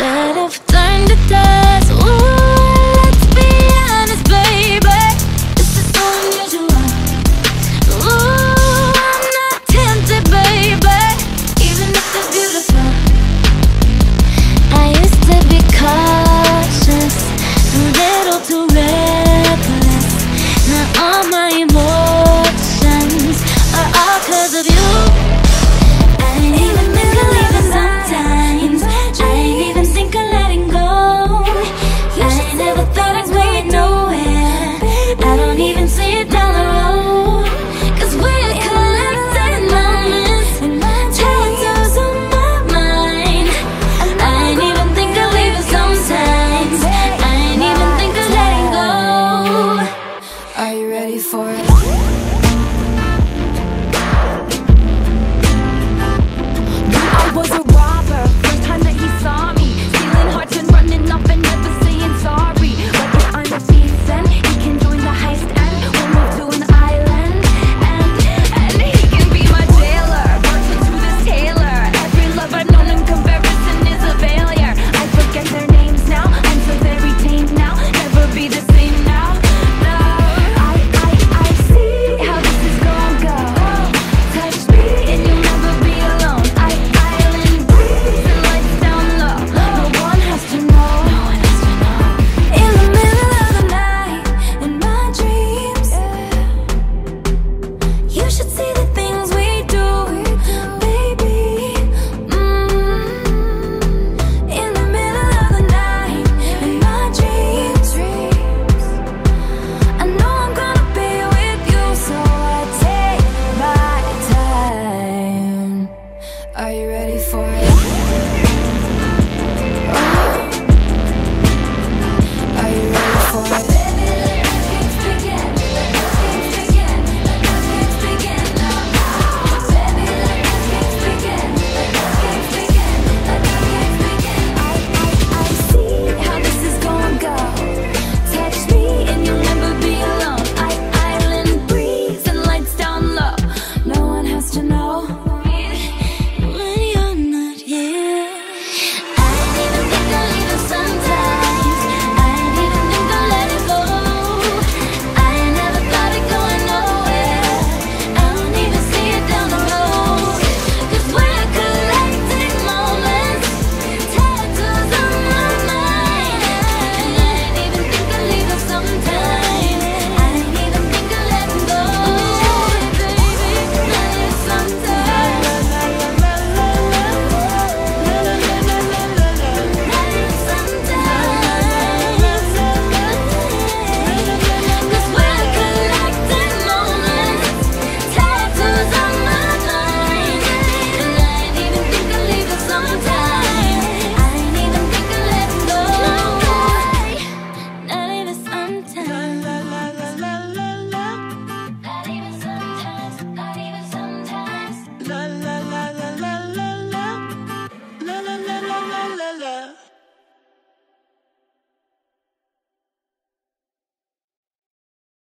Instead of time to die should see la la la.